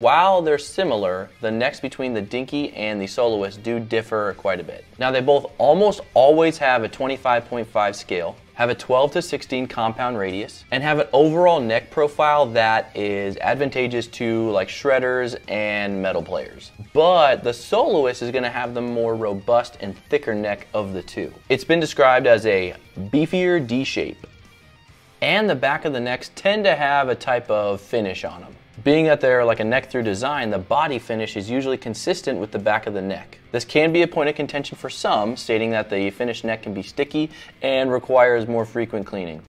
While they're similar, the necks between the Dinky and the Soloist do differ quite a bit. Now they both almost always have a 25.5 scale, have a 12 to 16 compound radius, and have an overall neck profile that is advantageous to like shredders and metal players. But the Soloist is gonna have the more robust and thicker neck of the two. It's been described as a beefier D shape. And the back of the necks tend to have a type of finish on them. Being that they're like a neck through design, the body finish is usually consistent with the back of the neck. This can be a point of contention for some, stating that the finished neck can be sticky and requires more frequent cleaning.